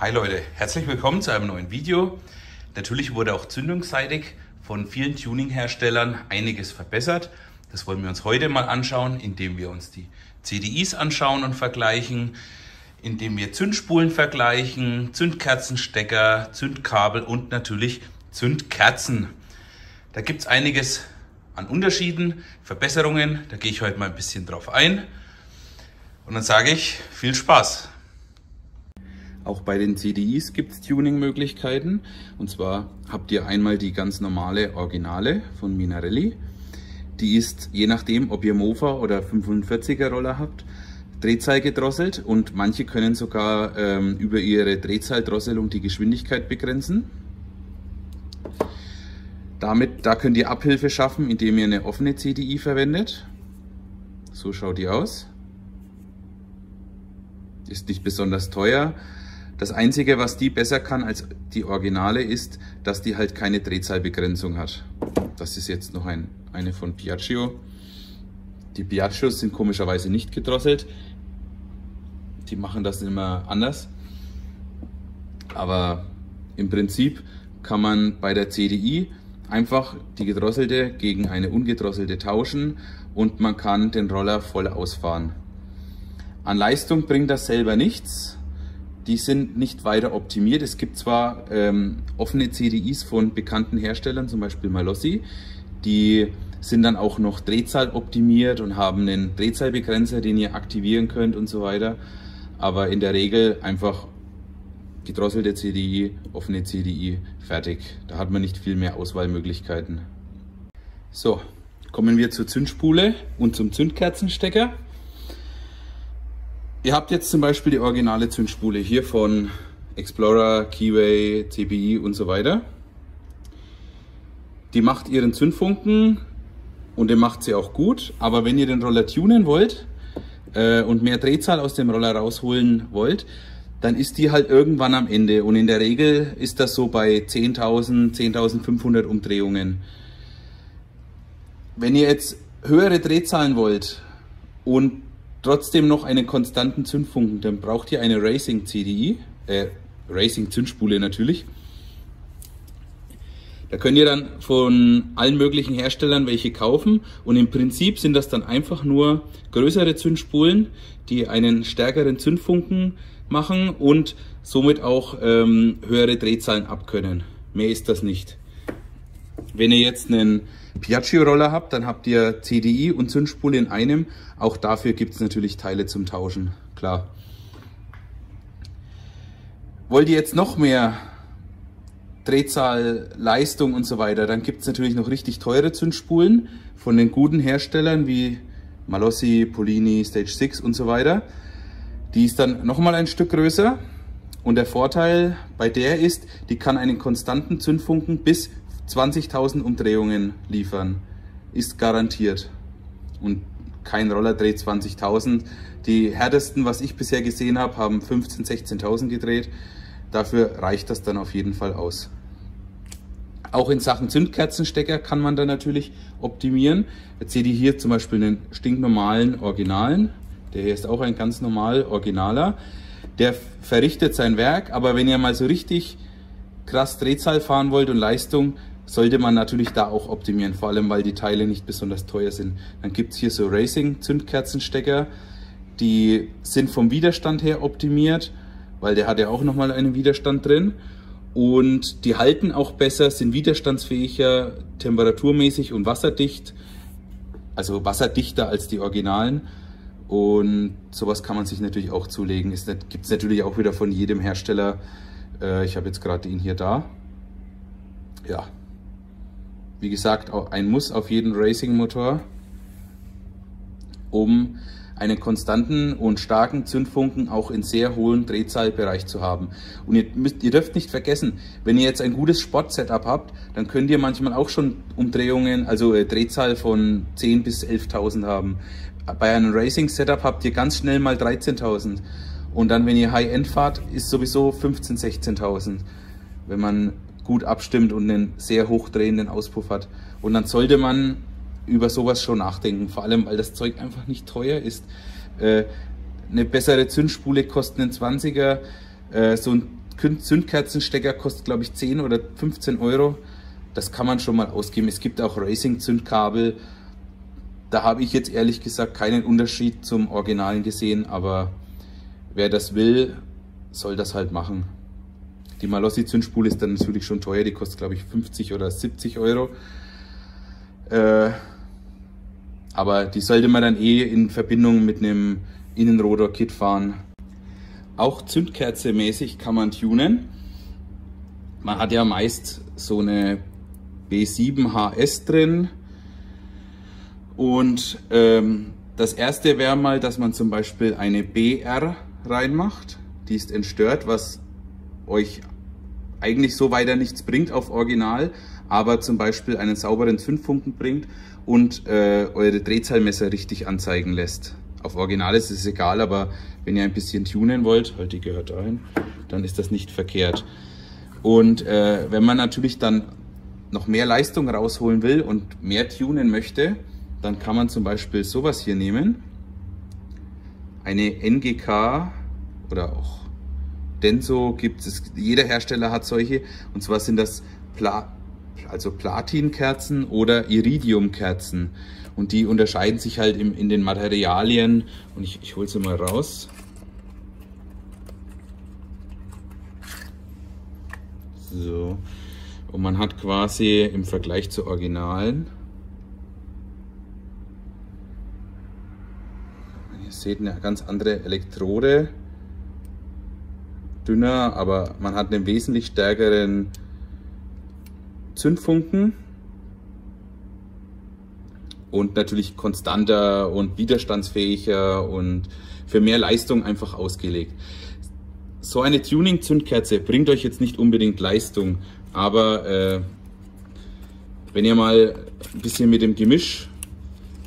Hi Leute, herzlich willkommen zu einem neuen Video. Natürlich wurde auch zündungsseitig von vielen Tuning-Herstellern einiges verbessert. Das wollen wir uns heute mal anschauen, indem wir uns die CDIs anschauen und vergleichen, indem wir Zündspulen vergleichen, Zündkerzenstecker, Zündkabel und natürlich Zündkerzen. Da gibt es einiges an Unterschieden, Verbesserungen. Da gehe ich heute mal ein bisschen drauf ein. Und dann sage ich viel Spaß. Auch bei den CDIs gibt es Tuning-Möglichkeiten. Und zwar habt ihr einmal die ganz normale Originale von Minarelli. Die ist, je nachdem, ob ihr Mofa oder 45er Roller habt, Drehzahl gedrosselt und manche können sogar ähm, über ihre Drehzahldrosselung die Geschwindigkeit begrenzen. Damit, da könnt ihr Abhilfe schaffen, indem ihr eine offene CDI verwendet. So schaut die aus. Ist nicht besonders teuer, das Einzige, was die besser kann als die Originale, ist, dass die halt keine Drehzahlbegrenzung hat. Das ist jetzt noch ein, eine von Piaggio. Die Piaggios sind komischerweise nicht gedrosselt. Die machen das immer anders. Aber im Prinzip kann man bei der CDI einfach die gedrosselte gegen eine ungedrosselte tauschen und man kann den Roller voll ausfahren. An Leistung bringt das selber nichts die sind nicht weiter optimiert. Es gibt zwar ähm, offene CDIs von bekannten Herstellern, zum Beispiel Malossi, die sind dann auch noch Drehzahl optimiert und haben einen Drehzahlbegrenzer, den ihr aktivieren könnt und so weiter. Aber in der Regel einfach gedrosselte CDI, offene CDI, fertig. Da hat man nicht viel mehr Auswahlmöglichkeiten. So, kommen wir zur Zündspule und zum Zündkerzenstecker. Ihr habt jetzt zum Beispiel die originale Zündspule hier von Explorer, Keyway, CPI und so weiter. Die macht ihren Zündfunken und den macht sie auch gut. Aber wenn ihr den Roller tunen wollt äh, und mehr Drehzahl aus dem Roller rausholen wollt, dann ist die halt irgendwann am Ende. Und in der Regel ist das so bei 10.000, 10.500 Umdrehungen. Wenn ihr jetzt höhere Drehzahlen wollt und trotzdem noch einen konstanten Zündfunken, dann braucht ihr eine Racing CDI, äh, Racing Zündspule natürlich. Da könnt ihr dann von allen möglichen Herstellern welche kaufen und im Prinzip sind das dann einfach nur größere Zündspulen, die einen stärkeren Zündfunken machen und somit auch ähm, höhere Drehzahlen abkönnen. Mehr ist das nicht. Wenn ihr jetzt einen Piaggio-Roller habt, dann habt ihr CDI und Zündspule in einem. Auch dafür gibt es natürlich Teile zum Tauschen, klar. Wollt ihr jetzt noch mehr Drehzahl, Leistung und so weiter, dann gibt es natürlich noch richtig teure Zündspulen von den guten Herstellern wie Malossi, Polini, Stage 6 und so weiter. Die ist dann nochmal ein Stück größer und der Vorteil bei der ist, die kann einen konstanten Zündfunken bis 20.000 Umdrehungen liefern, ist garantiert. Und kein Roller dreht 20.000. Die härtesten, was ich bisher gesehen habe, haben 15.000, 16.000 gedreht. Dafür reicht das dann auf jeden Fall aus. Auch in Sachen Zündkerzenstecker kann man da natürlich optimieren. Jetzt seht ihr hier zum Beispiel einen stinknormalen Originalen. Der hier ist auch ein ganz normal Originaler. Der verrichtet sein Werk, aber wenn ihr mal so richtig krass Drehzahl fahren wollt und Leistung, sollte man natürlich da auch optimieren, vor allem weil die Teile nicht besonders teuer sind. Dann gibt es hier so Racing-Zündkerzenstecker, die sind vom Widerstand her optimiert, weil der hat ja auch nochmal einen Widerstand drin. Und die halten auch besser, sind widerstandsfähiger, temperaturmäßig und wasserdicht. Also wasserdichter als die Originalen. Und sowas kann man sich natürlich auch zulegen. Gibt es natürlich auch wieder von jedem Hersteller. Äh, ich habe jetzt gerade ihn hier da. Ja, wie gesagt, ein Muss auf jeden Racing-Motor, um einen konstanten und starken Zündfunken auch in sehr hohem Drehzahlbereich zu haben. Und ihr, müsst, ihr dürft nicht vergessen, wenn ihr jetzt ein gutes Sport-Setup habt, dann könnt ihr manchmal auch schon Umdrehungen, also äh, Drehzahl von 10.000 bis 11.000 haben. Bei einem Racing-Setup habt ihr ganz schnell mal 13.000. Und dann, wenn ihr High-End fahrt, ist sowieso 15.000, 16.000. Wenn man gut abstimmt und einen sehr hochdrehenden Auspuff hat. Und dann sollte man über sowas schon nachdenken, vor allem weil das Zeug einfach nicht teuer ist. Äh, eine bessere Zündspule kostet einen 20er, äh, so ein Zündkerzenstecker kostet, glaube ich, 10 oder 15 Euro. Das kann man schon mal ausgeben. Es gibt auch Racing-Zündkabel. Da habe ich jetzt ehrlich gesagt keinen Unterschied zum Originalen gesehen, aber wer das will, soll das halt machen. Die Malossi Zündspule ist dann natürlich schon teuer, die kostet glaube ich 50 oder 70 Euro. Äh, aber die sollte man dann eh in Verbindung mit einem Innenrotor-Kit fahren. Auch Zündkerze-mäßig kann man tunen. Man hat ja meist so eine B7 HS drin. Und ähm, das erste wäre mal, dass man zum Beispiel eine BR reinmacht. Die ist entstört, was euch eigentlich so weiter nichts bringt auf Original, aber zum Beispiel einen sauberen Zündfunken bringt und äh, eure Drehzahlmesser richtig anzeigen lässt. Auf Original ist es egal, aber wenn ihr ein bisschen tunen wollt, halt die gehört dahin, dann ist das nicht verkehrt. Und äh, wenn man natürlich dann noch mehr Leistung rausholen will und mehr tunen möchte, dann kann man zum Beispiel sowas hier nehmen. Eine NGK oder auch Denso gibt es, jeder Hersteller hat solche. Und zwar sind das Pla also Platinkerzen oder Iridiumkerzen. Und die unterscheiden sich halt im, in den Materialien. Und ich, ich hole sie mal raus. So. Und man hat quasi im Vergleich zu Originalen, ihr seht eine ganz andere Elektrode, dünner, aber man hat einen wesentlich stärkeren Zündfunken und natürlich konstanter und widerstandsfähiger und für mehr Leistung einfach ausgelegt. So eine Tuning-Zündkerze bringt euch jetzt nicht unbedingt Leistung, aber äh, wenn ihr mal ein bisschen mit dem Gemisch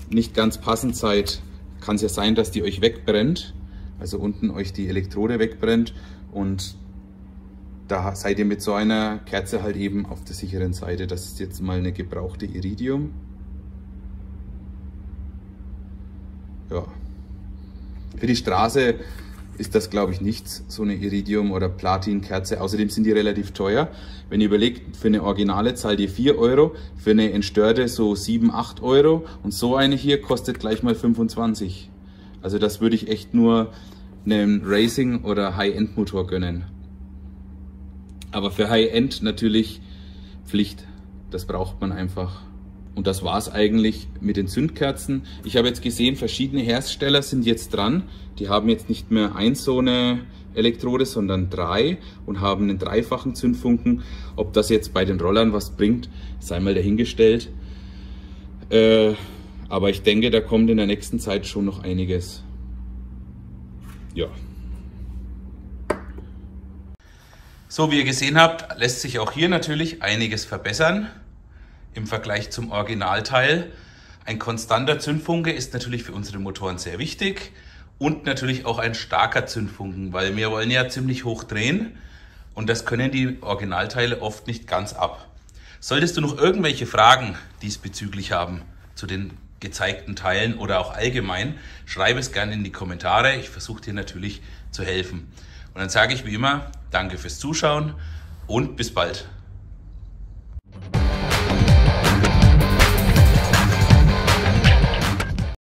nicht ganz passend seid, kann es ja sein, dass die euch wegbrennt, also unten euch die Elektrode wegbrennt und da seid ihr mit so einer Kerze halt eben auf der sicheren Seite. Das ist jetzt mal eine gebrauchte Iridium. Ja. Für die Straße ist das, glaube ich, nichts, so eine Iridium- oder Platin-Kerze. Außerdem sind die relativ teuer. Wenn ihr überlegt, für eine Originale zahlt ihr 4 Euro, für eine entstörte so 7, 8 Euro und so eine hier kostet gleich mal 25. Also das würde ich echt nur einem Racing- oder High-End-Motor gönnen. Aber für High-End natürlich Pflicht. Das braucht man einfach. Und das war's eigentlich mit den Zündkerzen. Ich habe jetzt gesehen, verschiedene Hersteller sind jetzt dran. Die haben jetzt nicht mehr ein so eine Elektrode, sondern drei und haben einen dreifachen Zündfunken. Ob das jetzt bei den Rollern was bringt, sei mal dahingestellt. Äh, aber ich denke, da kommt in der nächsten Zeit schon noch einiges. Ja. So, wie ihr gesehen habt, lässt sich auch hier natürlich einiges verbessern im Vergleich zum Originalteil. Ein konstanter Zündfunke ist natürlich für unsere Motoren sehr wichtig und natürlich auch ein starker Zündfunken, weil wir wollen ja ziemlich hoch drehen und das können die Originalteile oft nicht ganz ab. Solltest du noch irgendwelche Fragen diesbezüglich haben zu den gezeigten Teilen oder auch allgemein, schreibe es gerne in die Kommentare. Ich versuche dir natürlich zu helfen. Und dann sage ich wie immer, danke fürs Zuschauen und bis bald.